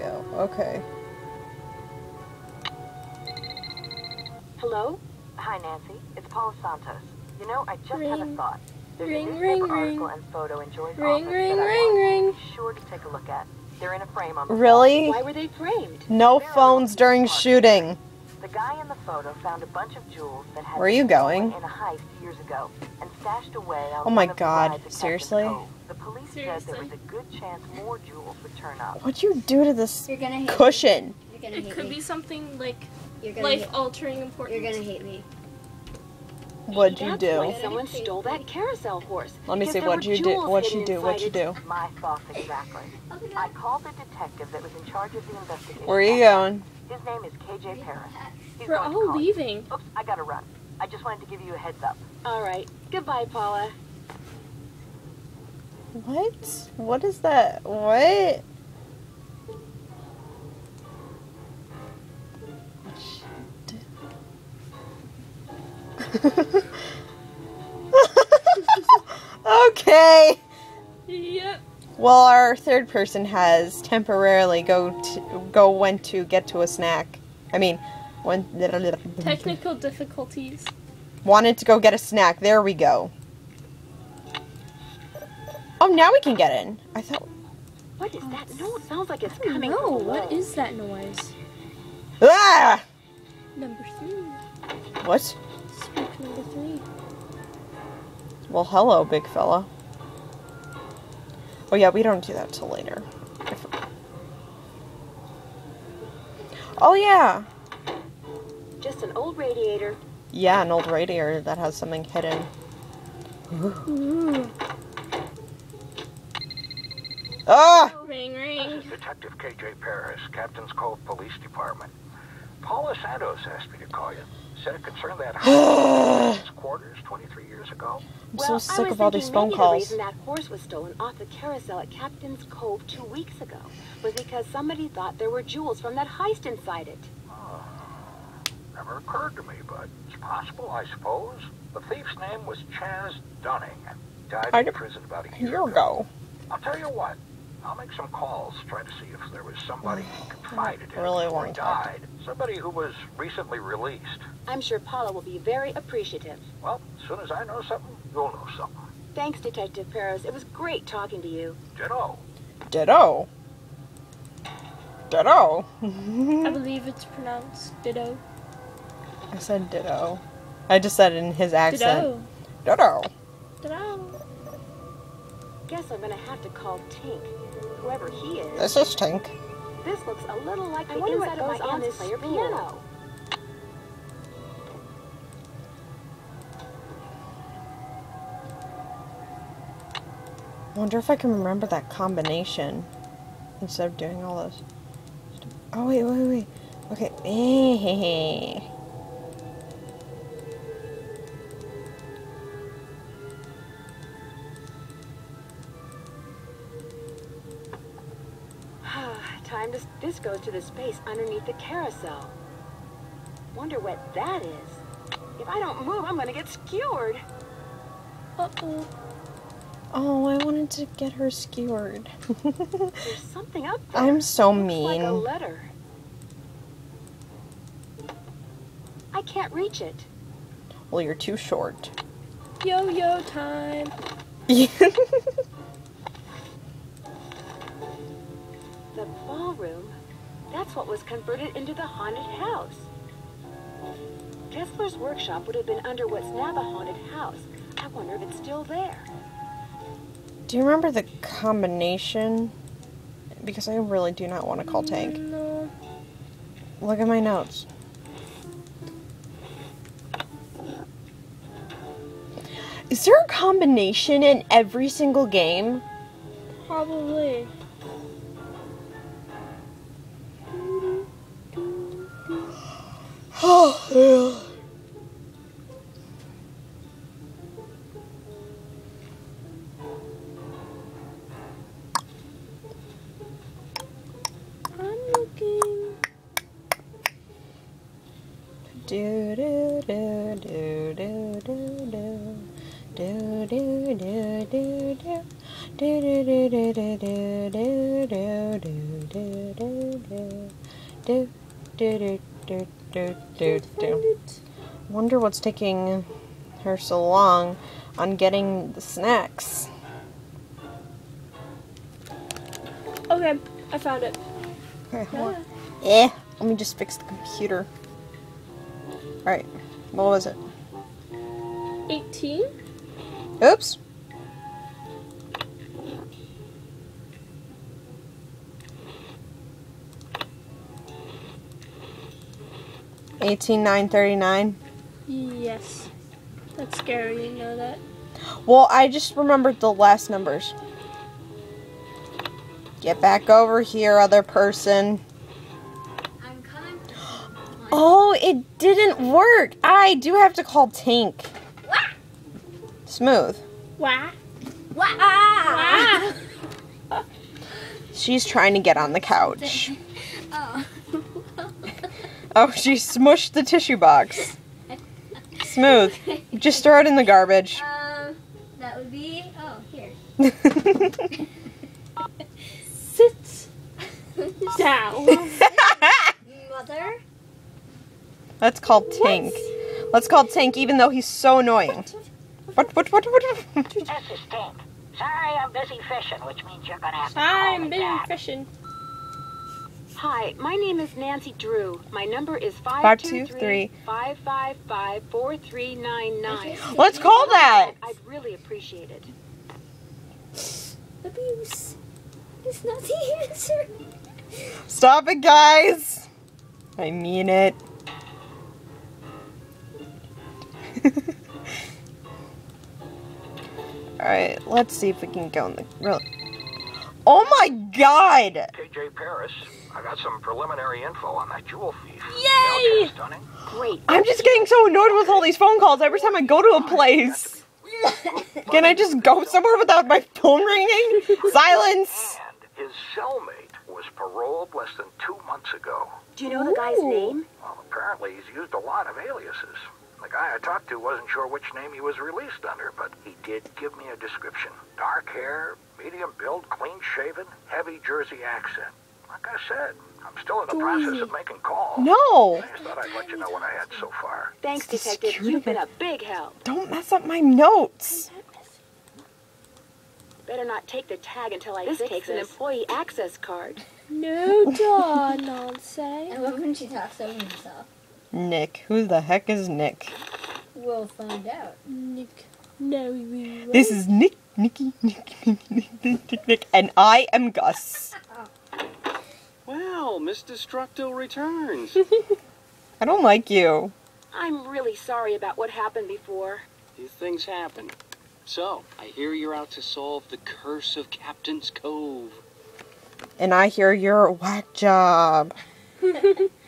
go. Okay. Hello? Hi, Nancy. It's Paula Santos. You know, I just had a thought. There's Ring, a ring, newspaper ring. article and photo in Joy's Ring, office ring, that I ring, want you ring. to be sure to take a look at. They're in a frame on the wall. Really? Why were they framed? No phones during shooting. The guy in the photo found a bunch of jewels that had Where are you going? in a heist years ago and stashed away on Oh my one of God, rides seriously? The police said there was a good chance more jewels would turn up. What'd you do to this You're gonna hate cushion? me. You're gonna It hate could me. be something like You're gonna hate, life-altering important. You're gonna hate me. What'd you That's why do? someone stole that carousel horse. Let me see. What'd you do? What'd hidden you do? What'd you do? My thoughts exactly. I called the detective that was in charge of the investigation. Where are you going? His name is KJ Paris. He's We're all call you. leaving. Oops, I gotta run. I just wanted to give you a heads up. All right. Goodbye, Paula. What? What is that? What? okay. Well, our third person has temporarily go to, go went to get to a snack. I mean, when Technical difficulties. wanted to go get a snack. There we go. Oh, now we can get in. I thought. What is that? No, it sounds like it's coming from What is that noise? Ah! Number three. What? Spook number three. Well, hello, big fella. Oh yeah, we don't do that till later. Oh yeah, Just an old radiator. yeah, an old radiator that has something hidden. Ooh. Ah! Ring, ring. This is Detective KJ Paris, Captain's Cove Police Department. Paula Santos asked me to call you. Said it concerned that house in quarters 23 years ago. I'm well, so I sick of all these phone calls. The reason that horse was stolen off the carousel at Captain's Cove two weeks ago was because somebody thought there were jewels from that heist inside it. Ah, never occurred to me, but it's possible, I suppose. The thief's name was Chaz Dunning. Died I in d- prison about a A year, year ago. I'll tell you what. I'll make some calls, try to see if there was somebody he confided in really before want he to to- died. Somebody who was recently released. I'm sure Paula will be very appreciative. Well, as soon as I know something, you'll know something. Thanks, Detective Paris. It was great talking to you. Ditto. Ditto. Ditto. I believe it's pronounced ditto. I said ditto. I just said it in his accent. Ditto. Ditto. Ditto. Guess I'm gonna have to call Tink, whoever he is. This is Tink. This looks a little like I the wonder what inside of my goes on aunt's this player spool. piano. I wonder if I can remember that combination instead of doing all this. Oh wait, wait, wait. Okay. Time to. This goes to the space underneath the carousel. Wonder what that is. If I don't move, I'm gonna get skewered. Uh-oh. Oh, I wanted to get her skewered. There's something up there. I'm so Looks like a mean. letter. I can't reach it. Well, you're too short. Yo-yo time. That's what was converted into the haunted house. Kessler's workshop would have been under what's now the haunted house. I wonder if it's still there. do you remember the combination? Because I really do not want to call Tank. No. Look at my notes. Is there a combination in every single game? Probably. Oh, I'm looking. Do do do do do. Do do do do do. Do do do do do do do do do. do, do, do, do, do, do, do, do, do. Wonder what's taking her so long on getting the snacks. Okay, I found it. Okay, hold on. Eh, let me just fix the computer. Alright, what was it? 18? Oops. Eighteen nine thirty nine. Yes. That's scary, you know that. Well, I just remembered the last numbers. Get back over here, other person. I'm coming. Oh, it didn't work. I do have to call Tank. Smooth. Wah. Wah! Ah. Wah. She's trying to get on the couch. Oh. Oh, she smushed the tissue box. Smooth. Just throw it in the garbage. um, that would be. Oh, here. Sit down. Mother. Let's call Tank. Let's call Tank, even though he's so annoying. What? What? What? What? This is Tank. Sorry, I'm busy fishing, which means you're gonna have to call I'm me busy back. fishing. Hi, my name is Nancy Drew. My number is Five, two, three. 523-555-4399. Let's call that. I'd really appreciate it. Abuse. It's not the answer. Stop it, guys. I mean it. Alright, let's see if we can go in the. Real... Oh my god! KJ Paris, I got some preliminary info on that jewel thief. Yay! Stunning. Great. I'm just getting so annoyed with all these phone calls every time I go to a place. Can I just go somewhere without my phone ringing? Silence! And his cellmate was paroled less than two months ago. Do you know the guy's name? Well, apparently he's used a lot of aliases. The guy I talked to wasn't sure which name he was released under, but he did give me a description. Dark hair, medium build, clean shaven, heavy Jersey accent. Like I said, I'm still in the process of making calls. No! I just thought I'd let you know what I had so far. Thanks, The Detective. security You've been a big help. Don't mess up my notes! Better not take the tag until I this takes an employee access card. No duh nonsense. I love when she talks over herself. Nick. Who the heck is Nick? We'll find out. Nick. No, we won't. This is Nick, Nicky, Nick, Nick, Nick, Nick, Nick, Nick, and I am Gus. Well, Miss Destructo returns. I don't like you. I'm really sorry about what happened before. These things happen. So, I hear you're out to solve the curse of Captain's Cove. And I hear you're a whack job.